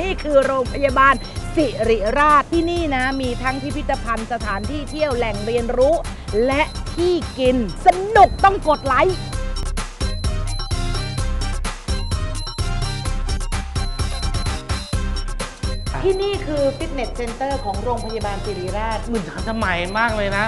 นี่คือโรงพยาบาลสิริราชที่นี่นะ มีทั้งพิพิธภัณฑ์สถานที่เที่ยวแหล่งเรียนรู้ และที่กิน สนุกต้องกดไลค์ที่นี่คือฟิตเนสเซ็นเตอร์ของโรงพยาบาลสิริราชมันทันสมัยมากเลยนะ